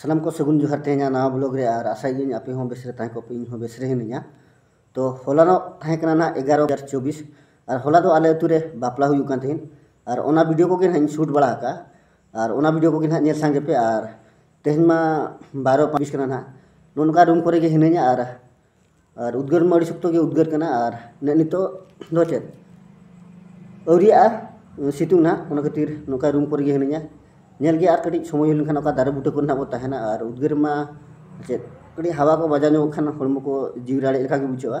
सामन को सगुन जोहर तेज ना ब्लग रे और आशाई आपे हो बेसरे तहकोपे इन बेसरे हनኛ तो होला ना एगारो हजार चौबीस और होला तो आले अतुरे बापला हुन तेन और ओना वीडियो को हाँ शूट बड़ा का और ओना वीडियो को हाँ नेल सांगे पे और तेहन मा बारो पाँच ना नोनका रूम को हनኛ और और उद्गार मा सख्तो उद्गार और नित दो चेत अवरिया ᱥᱤᱛᱩᱝ ᱱᱟᱦᱟᱜ ᱚᱱᱟ ᱠᱷᱟᱹᱛᱤᱨ ᱱᱚᱝᱠᱟ ᱨᱩᱢ ᱠᱚᱨᱮ ᱜᱮ ᱦᱤᱱᱟᱹᱧᱟ ᱧᱮᱞ ᱜᱮ ᱟᱨ ᱠᱟᱹᱴᱤᱡ ᱥᱚᱢᱚᱭ ᱦᱩᱭ ᱞᱮᱱᱠᱷᱟᱱ ᱚᱠᱟ ᱫᱟᱨᱮ ᱵᱩᱴᱟᱹ ᱠᱚᱨᱮ ᱱᱟᱦᱟᱜ ᱵᱚ ᱛᱟᱦᱮᱱᱟ ᱟᱨ ᱩᱫᱽᱜᱟᱹᱨ ᱢᱟ ᱪᱮᱫ ᱠᱟᱹᱴᱤᱡ ᱦᱟᱣᱟ ᱠᱚ ᱵᱟᱡᱟᱣ ᱧᱚᱜᱚᱜ ᱠᱷᱟᱱ ᱦᱚᱲᱢᱚ ᱠᱚ ᱡᱤᱣᱤ ᱨᱟᱲᱮᱡ ᱞᱮᱠᱟ ᱜᱮ ᱵᱩᱡᱷᱟᱹᱜᱼᱟ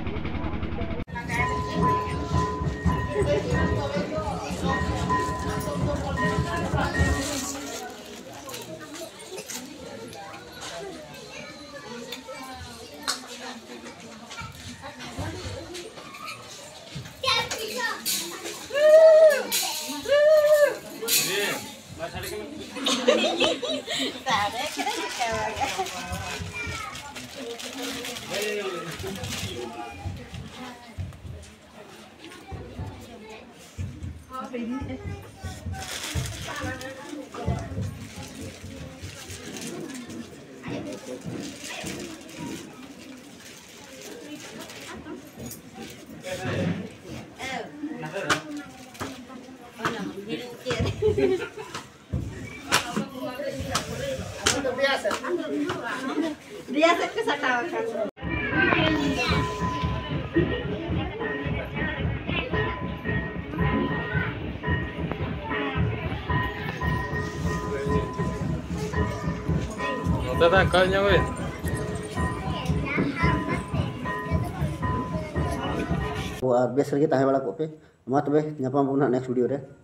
biasa biasa kesatawa kan Tata kalnya weh. Luar biasa lagi hai balak kopi. Mat be, nyapa pun next video deh.